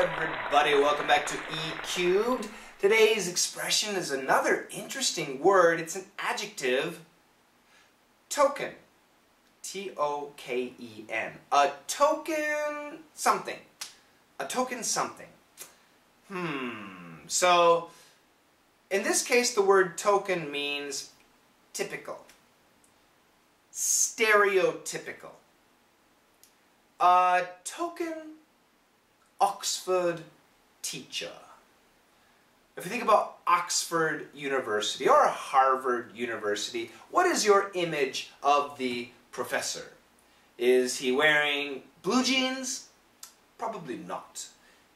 everybody. Welcome back to E Cubed. Today's expression is another interesting word. It's an adjective. Token. T-O-K-E-N. A token something. A token something. Hmm. So, in this case, the word token means typical. Stereotypical. A token Oxford teacher. If you think about Oxford University or Harvard University, what is your image of the professor? Is he wearing blue jeans? Probably not.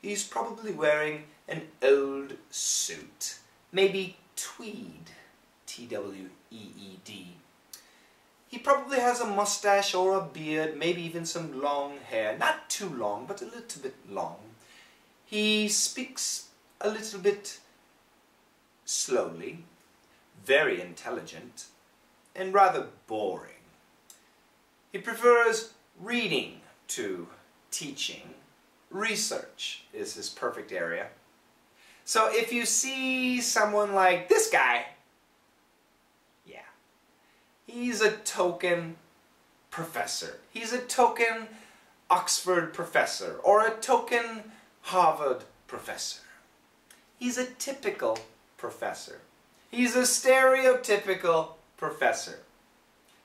He's probably wearing an old suit. Maybe tweed. T-W-E-E-D. Probably has a mustache or a beard, maybe even some long hair. Not too long, but a little bit long. He speaks a little bit slowly, very intelligent, and rather boring. He prefers reading to teaching. Research is his perfect area. So if you see someone like this guy, He's a token professor. He's a token Oxford professor or a token Harvard professor. He's a typical professor. He's a stereotypical professor.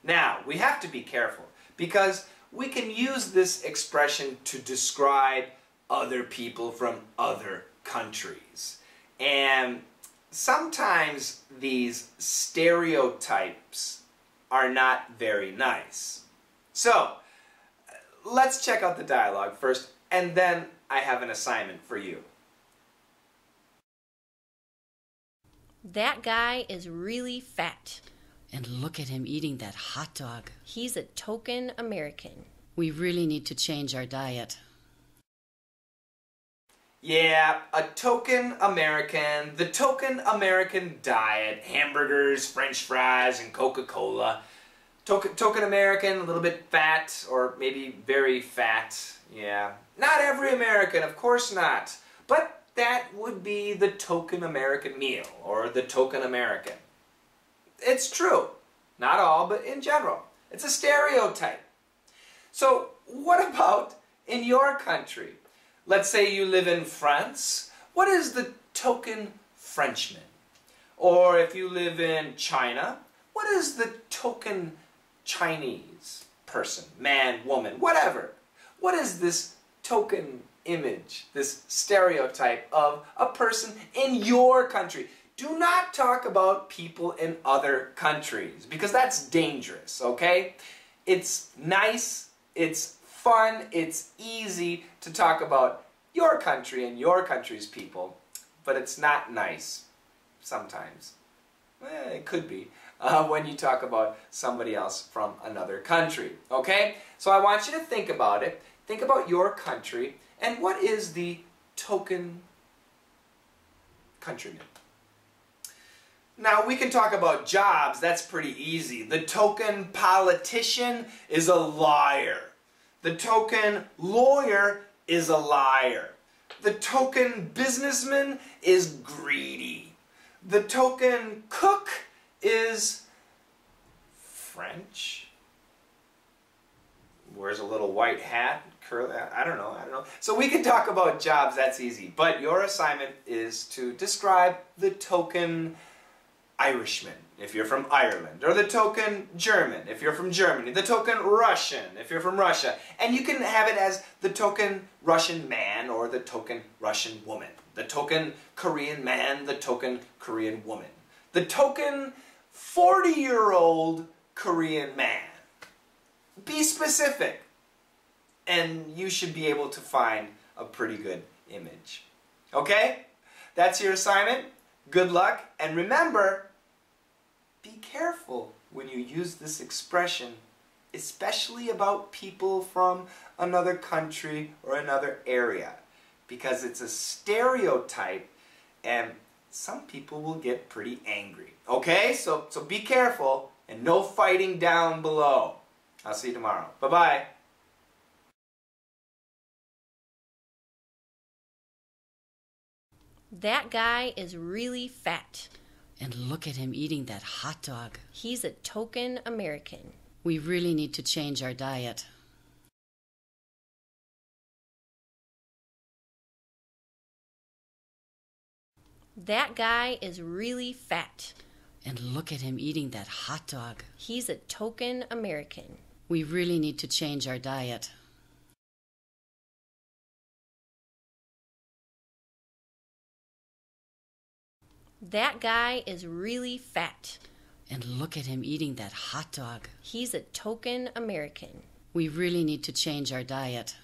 Now, we have to be careful because we can use this expression to describe other people from other countries. And sometimes these stereotypes are not very nice. So, let's check out the dialogue first, and then I have an assignment for you. That guy is really fat. And look at him eating that hot dog. He's a token American. We really need to change our diet. Yeah, a token American, the token American diet, hamburgers, french fries, and Coca-Cola. Token, token American, a little bit fat, or maybe very fat, yeah. Not every American, of course not. But that would be the token American meal, or the token American. It's true. Not all, but in general. It's a stereotype. So, what about in your country? Let's say you live in France. What is the token Frenchman? Or if you live in China, what is the token Chinese person, man, woman, whatever? What is this token image, this stereotype of a person in your country? Do not talk about people in other countries because that's dangerous, okay? It's nice, it's fun, it's easy to talk about your country and your country's people, but it's not nice sometimes. Eh, it could be uh, when you talk about somebody else from another country. Okay? So I want you to think about it. Think about your country and what is the token countryman. Now, we can talk about jobs. That's pretty easy. The token politician is a liar. The token lawyer is a liar. The token businessman is greedy. The token cook is French. Wears a little white hat, curly, I don't know, I don't know. So we can talk about jobs, that's easy. But your assignment is to describe the token Irishman, if you're from Ireland, or the token German, if you're from Germany, the token Russian, if you're from Russia. And you can have it as the token Russian man or the token Russian woman, the token Korean man, the token Korean woman, the token 40-year-old Korean man. Be specific, and you should be able to find a pretty good image. Okay? That's your assignment. Good luck, and remember, be careful when you use this expression, especially about people from another country or another area, because it's a stereotype and some people will get pretty angry. Okay? So, so be careful and no fighting down below. I'll see you tomorrow. Bye-bye. That guy is really fat. And look at him eating that hot dog. He's a token American. We really need to change our diet. That guy is really fat. And look at him eating that hot dog. He's a token American. We really need to change our diet. That guy is really fat. And look at him eating that hot dog. He's a token American. We really need to change our diet.